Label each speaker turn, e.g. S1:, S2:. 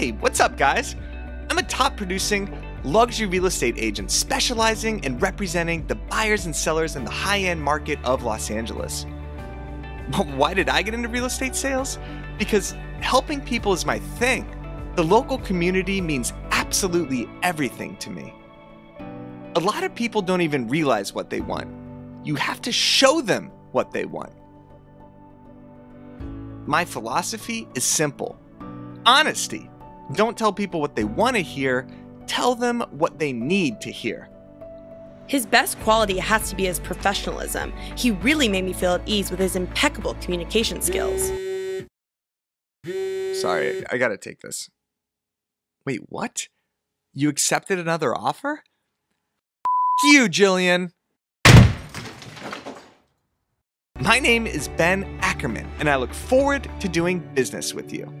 S1: Hey, what's up, guys? I'm a top producing luxury real estate agent specializing in representing the buyers and sellers in the high end market of Los Angeles. Why did I get into real estate sales? Because helping people is my thing. The local community means absolutely everything to me. A lot of people don't even realize what they want. You have to show them what they want. My philosophy is simple honesty. Don't tell people what they want to hear, tell them what they need to hear.
S2: His best quality has to be his professionalism. He really made me feel at ease with his impeccable communication skills.
S1: Sorry, I gotta take this. Wait, what? You accepted another offer? you, Jillian! My name is Ben Ackerman, and I look forward to doing business with you.